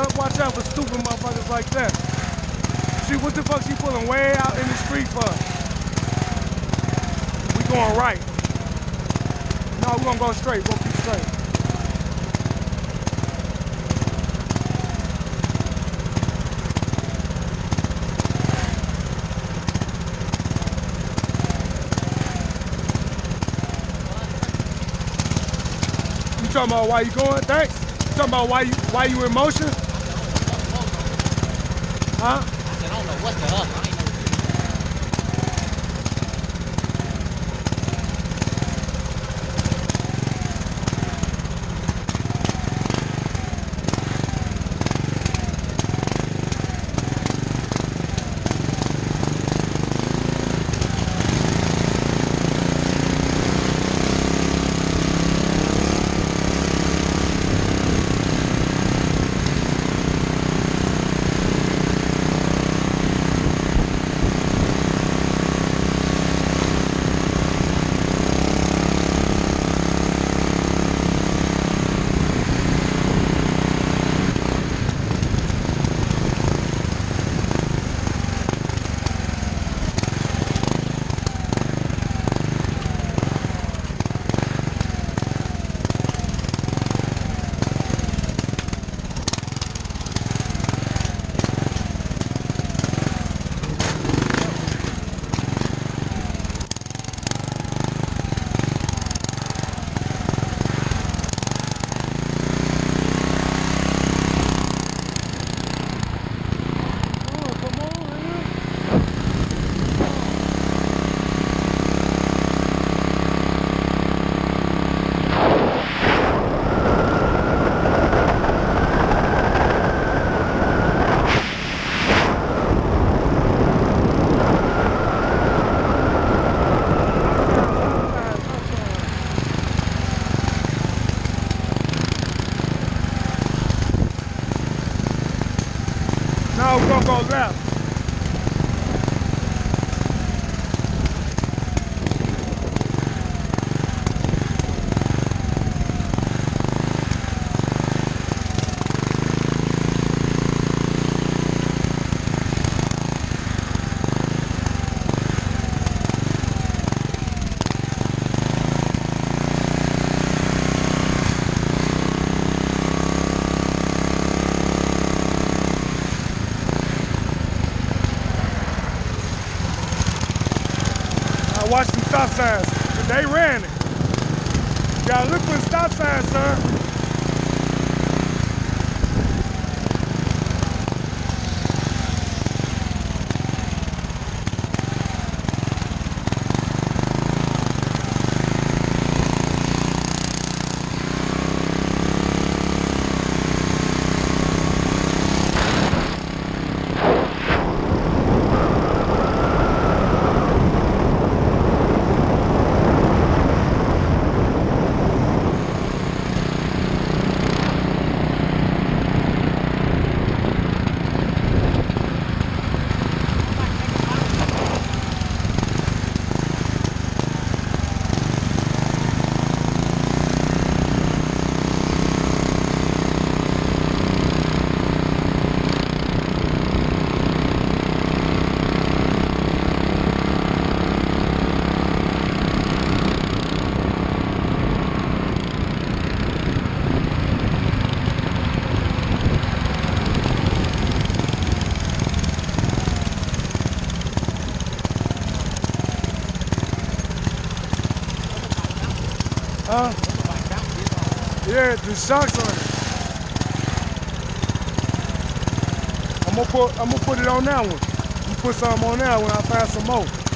gotta watch out for stupid motherfuckers like that. See what the fuck she pulling way out in the street for? We going right. No, we gonna go straight. We'll keep straight. You talking about why you going? Thanks. You talking about why you why you in motion? Huh? I said, I don't know what the up. I ain't know. Oh, come on, man. Now we're gonna go left. I watched some stop signs. They ran it. Gotta look for the stop sign, sir. Huh? Yeah, the shocks on it. I'm gonna put I'm gonna put it on that one. I'm put some on that when I find some more.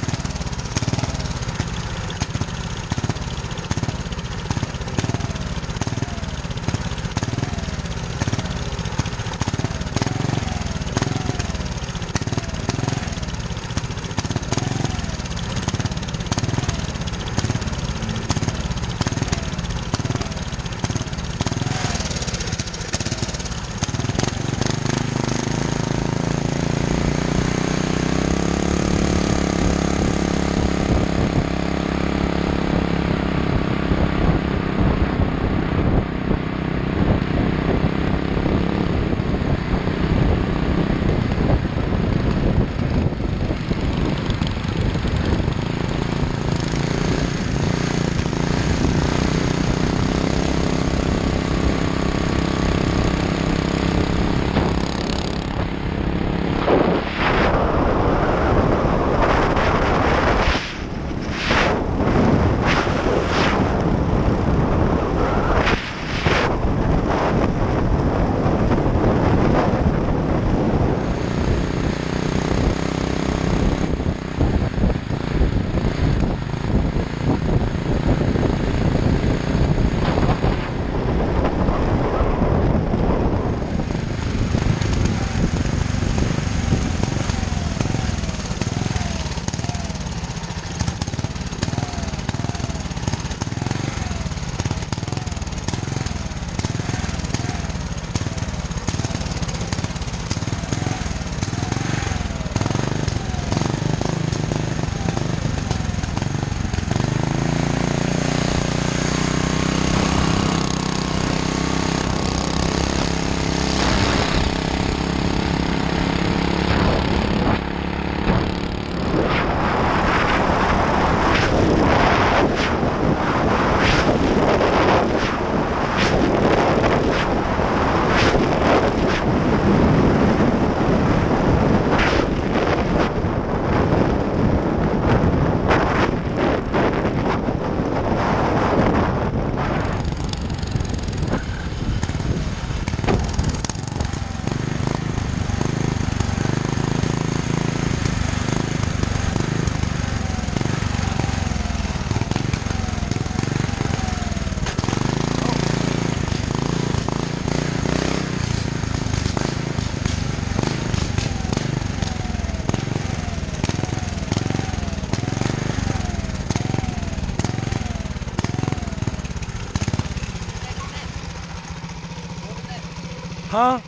Huh?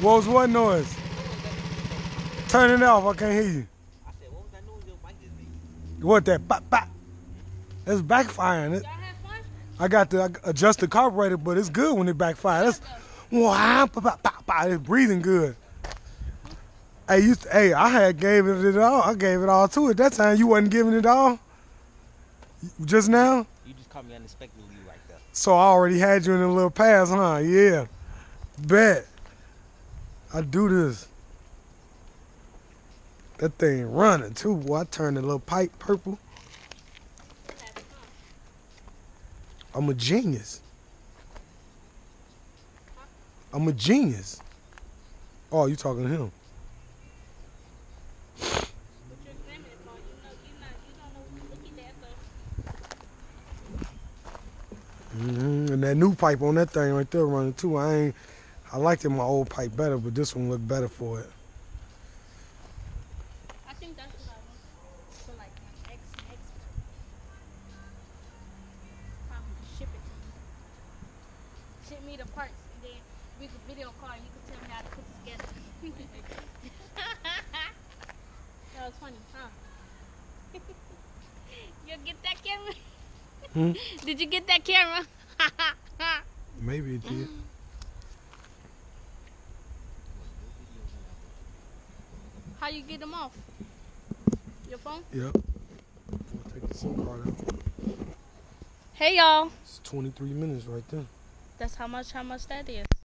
What was what noise? Turn it off. I can't hear you. I said, what was that noise your bike just made? What that? Bop, bop. It's backfiring. It, Y'all have fun? I got to adjust the carburetor, but it's good when it backfires. That's wow, bop, bop, bop, bop. it's breathing good. Hey, you, hey, I had gave it it all. I gave it all to it. That time you wasn't giving it all. Just now, You just caught me unexpectedly right there. So I already had you in a little pass, huh? Yeah, bet. I do this. That thing running too. Boy, I turned the little pipe purple. I'm a genius. I'm a genius. Oh, you talking to him? What you examining for? You know, you not, you don't know what you're looking at, so. hmm And that new pipe on that thing right there running too. I ain't. I liked it my old pipe better, but this one looked better for it. I think that's what I want. So like my ex ex probably ship it to me. Ship me the parts and then we could video call and you could tell me how to put it together. that was funny, huh? you get that camera? Hmm? Did you get that camera? Maybe it did. How you get them off? Your phone? Yep. I'll take the SIM card out. Hey y'all. It's 23 minutes right there. That's how much how much that is.